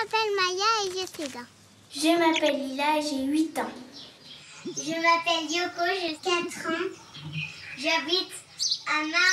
m'appelle Maya et j'ai 16 ans. Je m'appelle Lila et j'ai 8 ans. Je m'appelle Yoko, j'ai 4 ans. J'habite à Marrakech.